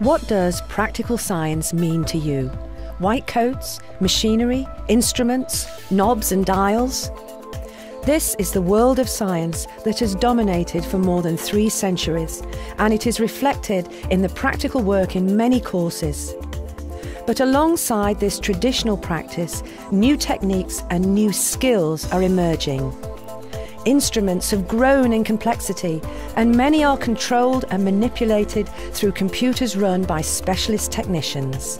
What does practical science mean to you? White coats, machinery, instruments, knobs and dials? This is the world of science that has dominated for more than three centuries, and it is reflected in the practical work in many courses. But alongside this traditional practice, new techniques and new skills are emerging. Instruments have grown in complexity, and many are controlled and manipulated through computers run by specialist technicians.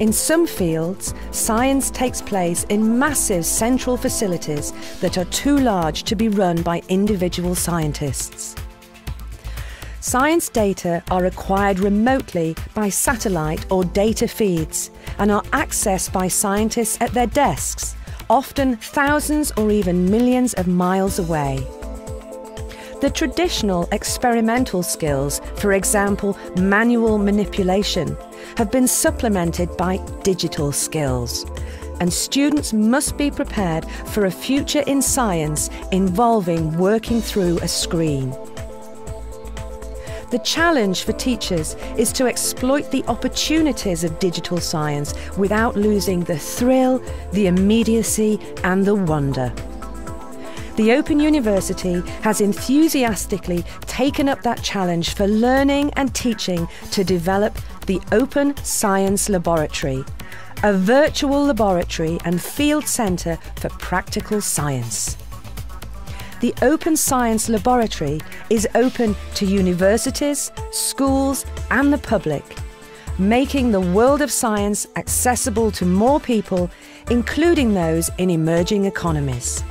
In some fields, science takes place in massive central facilities that are too large to be run by individual scientists. Science data are acquired remotely by satellite or data feeds and are accessed by scientists at their desks often thousands or even millions of miles away. The traditional experimental skills, for example, manual manipulation, have been supplemented by digital skills. And students must be prepared for a future in science involving working through a screen. The challenge for teachers is to exploit the opportunities of digital science without losing the thrill, the immediacy, and the wonder. The Open University has enthusiastically taken up that challenge for learning and teaching to develop the Open Science Laboratory, a virtual laboratory and field centre for practical science the Open Science Laboratory is open to universities, schools, and the public, making the world of science accessible to more people, including those in emerging economies.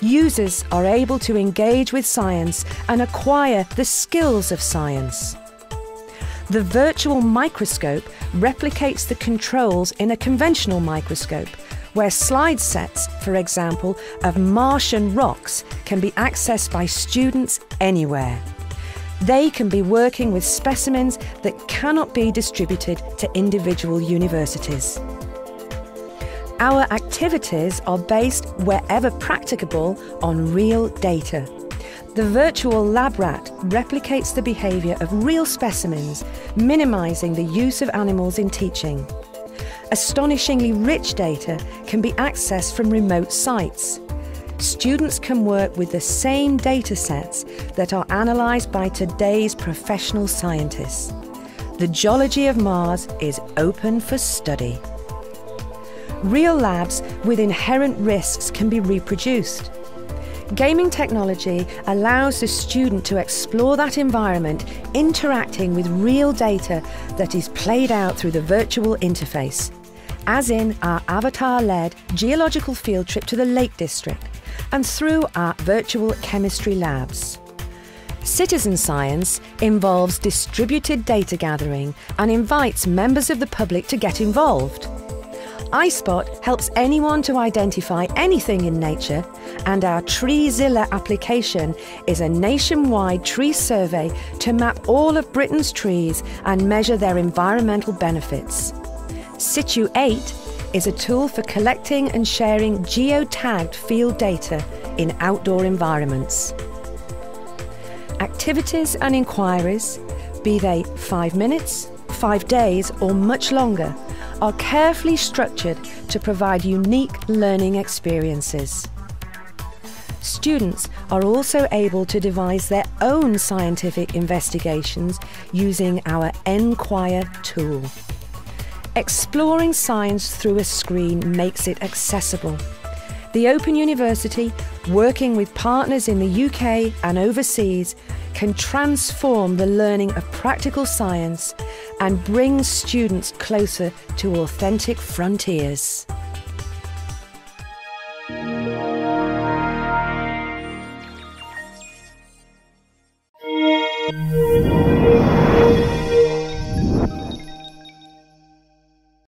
Users are able to engage with science and acquire the skills of science. The virtual microscope replicates the controls in a conventional microscope where slide sets, for example, of Martian rocks can be accessed by students anywhere. They can be working with specimens that cannot be distributed to individual universities. Our activities are based wherever practicable on real data. The virtual lab rat replicates the behaviour of real specimens, minimising the use of animals in teaching. Astonishingly rich data can be accessed from remote sites. Students can work with the same data sets that are analysed by today's professional scientists. The geology of Mars is open for study. Real labs with inherent risks can be reproduced. Gaming technology allows the student to explore that environment, interacting with real data that is played out through the virtual interface as in our avatar led geological field trip to the Lake District and through our virtual chemistry labs. Citizen science involves distributed data gathering and invites members of the public to get involved. iSpot helps anyone to identify anything in nature, and our TreeZilla application is a nationwide tree survey to map all of Britain's trees and measure their environmental benefits. Situ8 is a tool for collecting and sharing geotagged field data in outdoor environments. Activities and inquiries, be they five minutes, five days, or much longer, are carefully structured to provide unique learning experiences. Students are also able to devise their own scientific investigations using our nQuire tool. Exploring science through a screen makes it accessible. The Open University, working with partners in the UK and overseas, can transform the learning of practical science and bring students closer to authentic frontiers.